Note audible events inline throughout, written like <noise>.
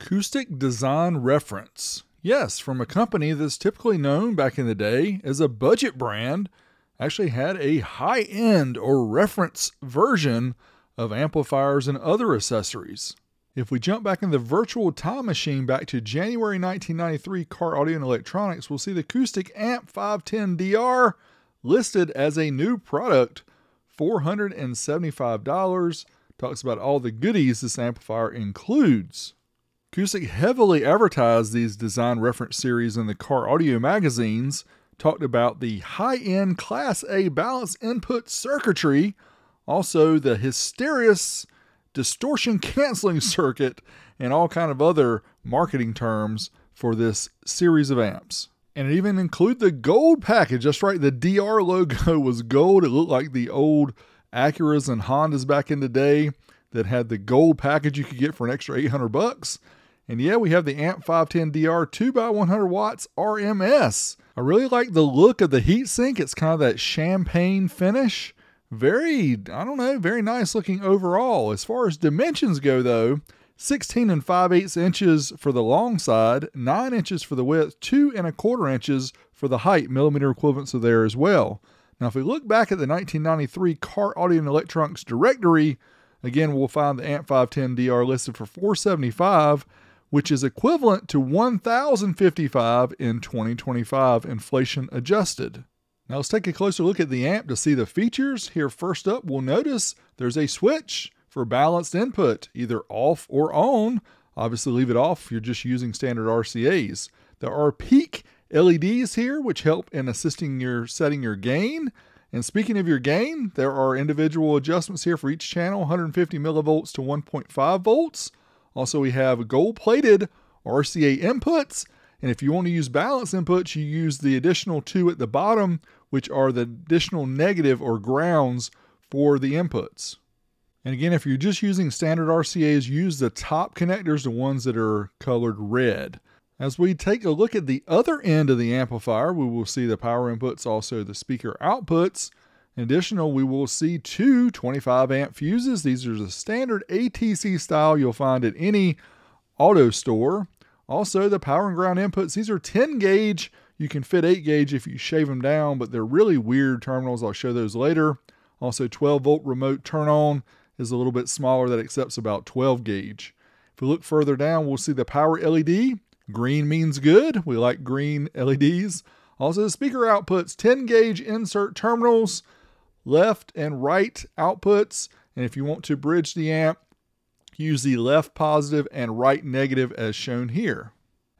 Coustic Design Reference. Yes, from a company that's typically known back in the day as a budget brand, actually had a high end or reference version of amplifiers and other accessories. If we jump back in the virtual time machine back to January 1993 Car Audio and Electronics, we'll see the Coustic Amp 510DR listed as a new product, $475. Talks about all the goodies this amplifier includes. Coustic heavily advertised these design reference series in the car audio magazines, talked about the high end Class A balance input circuitry, also the hysteresis distortion canceling circuit, and all kind of other marketing terms for this series of amps. And it even included the gold package. That's right, the DR logo <laughs> was gold. It looked like the old Acuras and Hondas back in the day that had the gold package you could get for an extra 800 bucks. And yeah, we have the AMP 510DR 2x100 watts RMS. I really like the look of the heatsink. It's kind of that champagne finish. Very, I don't know, very nice looking overall. As far as dimensions go, though, 16 and 5 eighths inches for the long side, 9 inches for the width, 2 and a quarter inches for the height, millimeter equivalents are there as well. Now, if we look back at the 1993 Car Audio and Electronics directory, again, we'll find the AMP 510DR listed for 475 which is equivalent to 1055 in 2025 inflation adjusted. Now let's take a closer look at the amp to see the features. Here first up, we'll notice there's a switch for balanced input, either off or on. Obviously leave it off if you're just using standard RCAs. There are peak LEDs here which help in assisting your setting your gain. And speaking of your gain, there are individual adjustments here for each channel, 150 millivolts to 1.5 volts. Also, we have gold plated RCA inputs. And if you want to use balance inputs, you use the additional two at the bottom, which are the additional negative or grounds for the inputs. And again, if you're just using standard RCAs, use the top connectors, the ones that are colored red. As we take a look at the other end of the amplifier, we will see the power inputs, also the speaker outputs. In addition, we will see two 25 amp fuses. These are the standard ATC style you'll find at any auto store. Also, the power and ground inputs, these are 10 gauge. You can fit 8 gauge if you shave them down, but they're really weird terminals. I'll show those later. Also, 12 volt remote turn on is a little bit smaller that accepts about 12 gauge. If we look further down, we'll see the power LED. Green means good. We like green LEDs. Also, the speaker outputs 10 gauge insert terminals left and right outputs. And if you want to bridge the amp, use the left positive and right negative as shown here.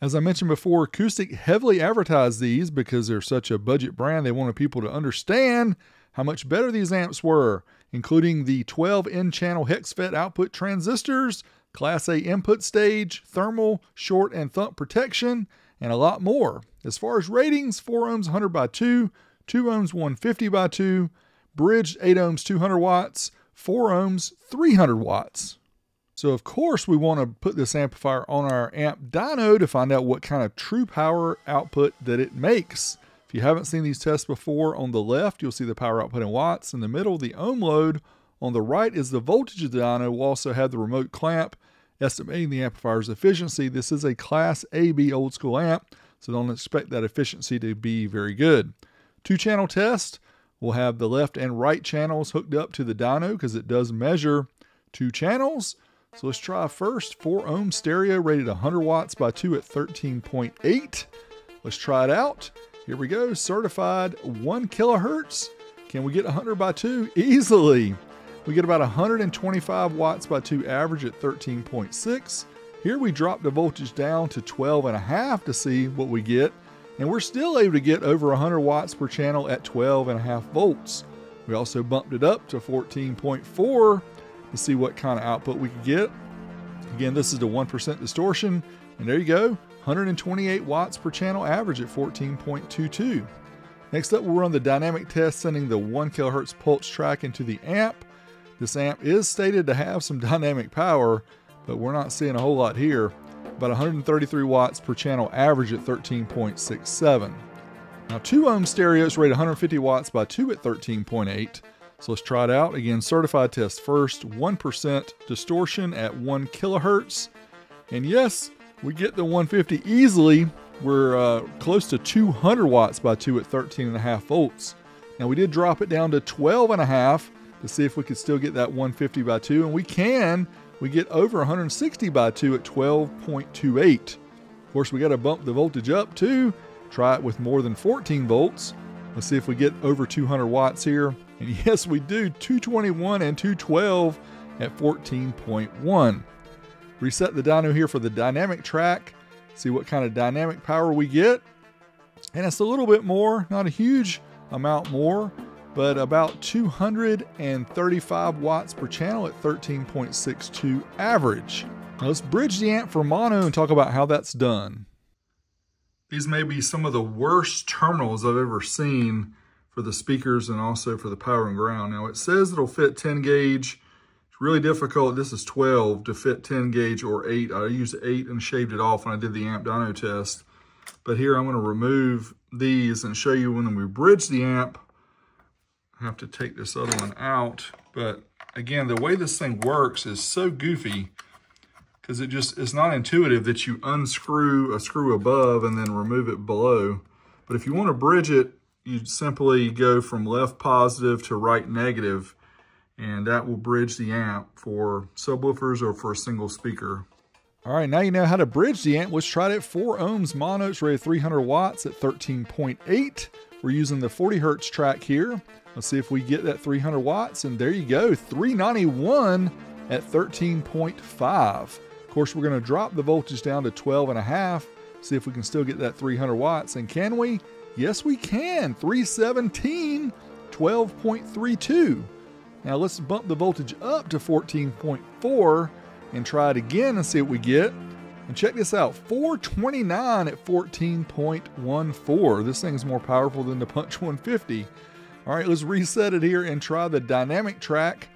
As I mentioned before, Coustic heavily advertised these because they're such a budget brand. They wanted people to understand how much better these amps were, including the 12 in channel hex FET output transistors, Class A input stage, thermal, short, and thump protection, and a lot more. As far as ratings, 4 ohms 100 by 2, 2 ohms 150 by 2, bridged 8 ohms 200 watts, 4 ohms 300 watts. So of course we want to put this amplifier on our amp dyno to find out what kind of true power output that it makes. If you haven't seen these tests before, on the left you'll see the power output in watts. In the middle, the ohm load. On the right is the voltage of the dyno. We'll also have the remote clamp estimating the amplifier's efficiency. This is a Class AB old school amp, so don't expect that efficiency to be very good. Two channel test. We'll have the left and right channels hooked up to the dyno because it does measure two channels. So let's try first 4 ohm stereo rated 100 watts by 2 at 13.8. Let's try it out. Here we go, certified 1 kilohertz. Can we get 100 by 2? Easily. We get about 125 watts by 2 average at 13.6. Here we drop the voltage down to 12 and a half to see what we get and we're still able to get over 100 watts per channel at 12 and a half volts. We also bumped it up to 14.4 to see what kind of output we could get. Again, this is the 1% distortion, and there you go, 128 watts per channel average at 14.22. Next up, we'll run the dynamic test sending the 1 kilohertz pulse track into the amp. This amp is stated to have some <laughs> dynamic power, but we're not seeing a whole lot here about 133 watts per channel average at 13.67. Now 2 ohm stereos rate 150 watts by 2 at 13.8. So let's try it out. Again, certified test first, 1% distortion at 1 kilohertz. And yes, we get the 150 easily. We're uh, close to 200 watts by 2 at 13 and a half volts. Now we did drop it down to 12 and a half to see if we could still get that 150 by 2 and we can. We get over 160 by 2 at 12.28. Of course, we got to bump the voltage up too. Try it with more than 14 volts. Let's see if we get over 200 watts here. And <laughs> yes, we do 221 and 212 at 14.1. Reset the dyno here for the dynamic track. See what kind of dynamic power we get. And it's a little bit more, not a huge amount more, but about 235 watts per channel at 13.62 average. Now let's bridge the amp for mono and talk about how that's done. These may be some of the worst terminals I've ever seen for the speakers and also for the power and ground. Now it says it'll fit 10 gauge. It's really difficult. This is 12 to fit 10 gauge or 8. I used 8 and shaved it off when I did the amp dyno test. But here I'm going to remove these and show you when we bridge the amp. I have to take this other one out. But again, the way this thing works is so goofy because it just it's not intuitive that you unscrew a screw above and then remove it below. But if you want to bridge it, you simply go from left positive to right negative, and that will bridge the amp for subwoofers or for a single speaker. All right, now you know how to bridge the amp. Let's try it at 4 ohms mono. It's rated 300 watts at 13.8. We're using the 40 hertz track here. Let's see if we get that 300 watts, and there you go, 391 at 13.5. Of course, we're going to drop the voltage down to 12 and a half, see if we can still get that 300 watts. And can we? Yes, we can. 317, 12.32. Now let's bump the voltage up to 14.4 and try it again and see what we get. And check this out, 429 at 14.14. This thing's more powerful than the Punch 150. All right, let's reset it here and try the dynamic track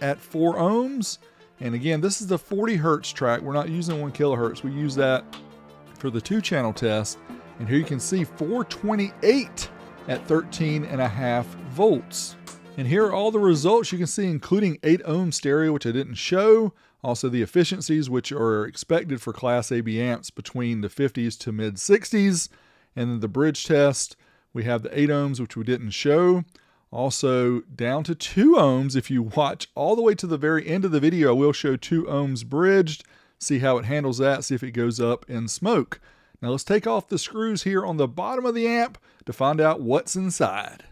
at 4 ohms and again, this is the 40 hertz track. We're not using one kilohertz. We use that for the two channel test. And here you can see 428 at 13 and a half volts. And here are all the results you can see, including 8 ohm stereo, which I didn't show. Also the efficiencies, which are expected for Class AB amps between the 50s to mid 60s. And then the bridge test, we have the 8 ohms, which we didn't show. Also down to 2 ohms. If you watch all the way to the very end of the video, I will show 2 ohms bridged. See how it handles that, see if it goes up in smoke. Now let's take off the screws here on the bottom of the amp to find out what's inside.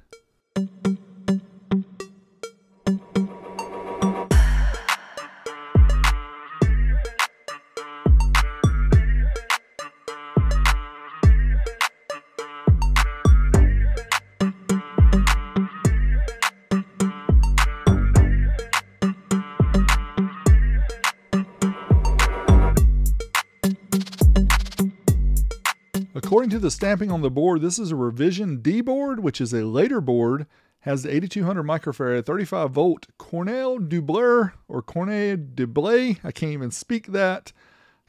To the stamping on the board, this is a revision D board, which is a later board, has the 8200 microfarad 35 volt Cornell Dubleur or Cornell Dublé, I can't even speak that,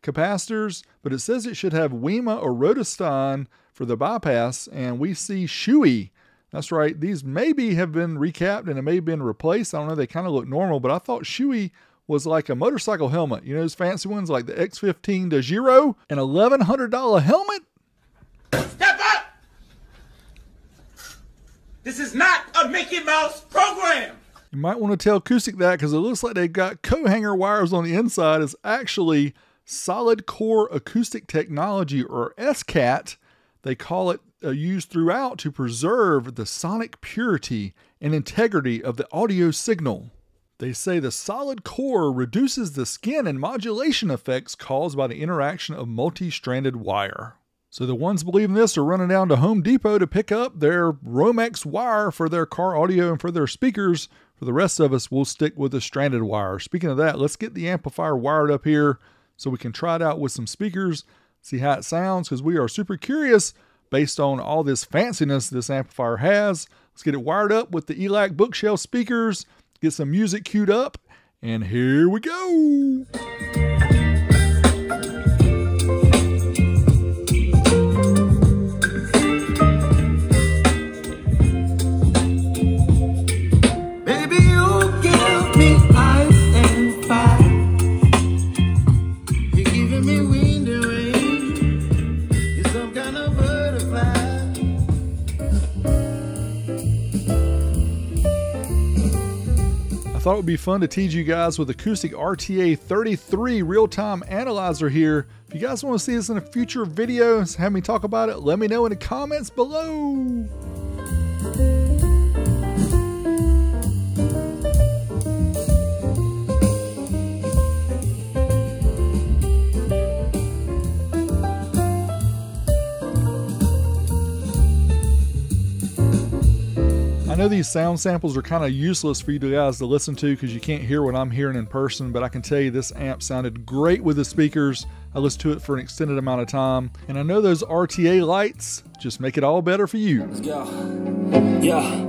capacitors, but it says it should have WIMA or Roederstein for the bypass, and we see Shoei. That's right, these maybe have been recapped and it may have been replaced. I don't know, they kind of look normal, but I thought Shoei was like a motorcycle helmet. You know those fancy ones like the X15 Daijiro? An $1,100 helmet? Step up! This is not a Mickey Mouse program! You might want to tell Coustic that because it looks like they've got co-hanger wires on the inside. It's actually solid core acoustic technology or SCAT. They call it uh, used throughout to preserve the sonic purity and integrity of the audio signal. They say the solid core reduces the skin and modulation effects caused by the interaction of multi-stranded wire. So the ones believing this are running down to Home Depot to pick up their Romex wire for their car audio and for their speakers. For the rest of us, we'll stick with the stranded wire. Speaking of that, let's get the amplifier wired up here so we can try it out with some speakers, see how it sounds, because we are super curious based on all this fanciness this amplifier has. Let's get it wired up with the ELAC bookshelf speakers, get some music queued up, and here we go. Would be fun to tease you guys with Coustic RTA 33 real-time analyzer here. If you guys want to see this in a future video, have me talk about it, let me know in the comments below. Know these sound samples are kind of useless for you guys to listen to because you can't hear what I'm hearing in person, but I can tell you this amp sounded great with the speakers. I listened to it for an extended amount of time, and I know those RTA lights just make it all better for you. Go. Yeah.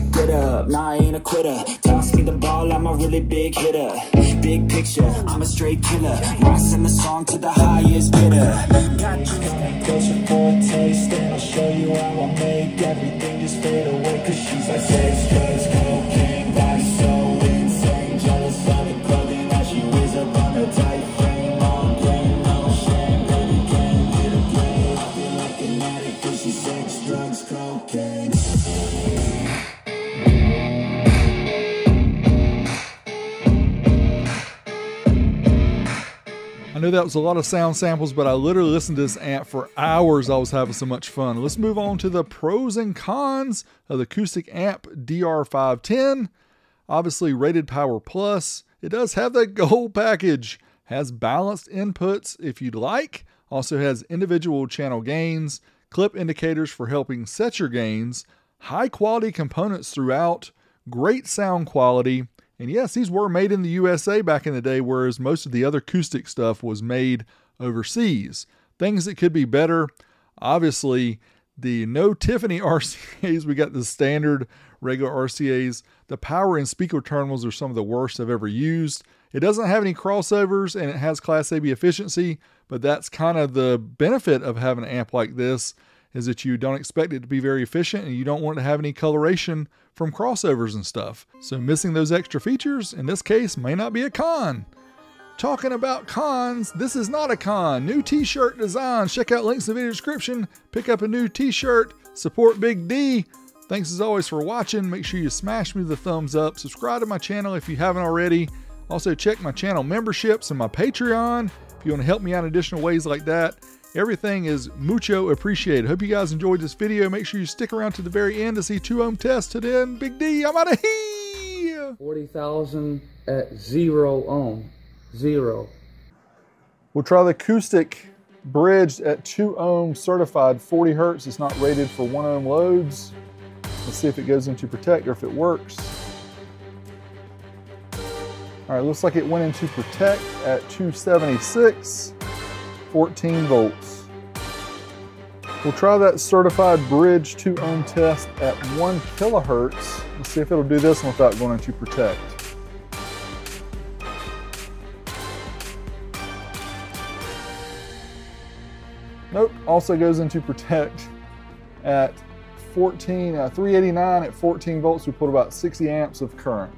Get up, nah, I ain't a quitter. Toss me the ball, I'm a really big hitter. Big picture, I'm a straight killer. Rising the song to the highest bidder. Got you Closer for a taste And I'll show you how I make everything just fade away Cause she's like sex, drugs, that was a lot of sound samples, but I literally listened to this amp for hours. I was having so much fun. Let's move on to the pros and cons of the Coustic amp DR510. Obviously, rated power plus. It does have that gold package. Has balanced inputs if you'd like. Also has individual channel gains, clip indicators for helping set your gains, high quality components throughout, great sound quality, and yes, these were made in the USA back in the day, whereas most of the other Coustic stuff was made overseas. Things that could be better, obviously, the no Tiffany <laughs> RCAs, we got the standard regular RCAs. The power and speaker terminals are some of the worst I've ever used. It doesn't have any crossovers and it has Class AB efficiency, but that's kind of the benefit of having an amp like this is that you don't expect it to be very efficient and you don't want to have any coloration from crossovers and stuff. So missing those extra features, in this case, may not be a con. Talking about cons, this is not a con. New t-shirt designs. Check out links in the video description. Pick up a new t-shirt. Support Big D. Thanks as always for watching. Make sure you smash me the thumbs up. Subscribe to my channel if you haven't already. Also check my channel memberships and my Patreon if you want to help me out in additional ways like that. Everything is mucho appreciated. Hope you guys enjoyed this video. Make sure you stick around to the very end to see two ohm test. To then, Big D, I'm out of here. 40,000 at zero ohm. Zero. We'll try the Coustic bridged at 2 ohm certified 40 hertz. It's not rated for 1 ohm loads. Let's see if it goes into protect or if it works. All right, looks like it went into protect at 276. 14 volts. We'll try that certified bridge 2 ohm test at 1 kilohertz. Let's see if it'll do this without going into protect. Nope, also goes into protect at 14, uh, 389 at 14 volts. We put about 60 amps of current.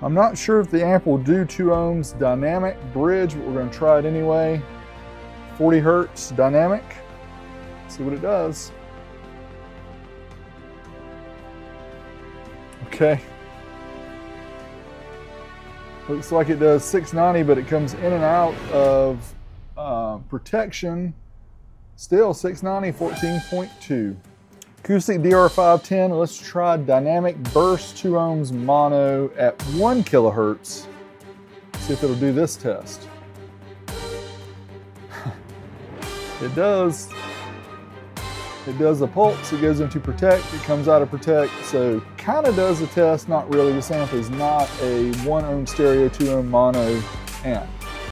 I'm not sure if the amp will do 2 ohms dynamic bridge, but we're going to try it anyway. 40 hertz dynamic. See what it does. Okay. Looks like it does 690, but it comes in and out of uh, protection. Still 690, 14.2. Coustic DR510, let's try dynamic burst 2 ohms mono at 1 kilohertz. See if it'll do this test. <laughs> it does. It does the pulse, it goes into protect, it comes out of protect, so kind of does the test, not really. This amp is not a 1 ohm stereo 2 ohm mono amp.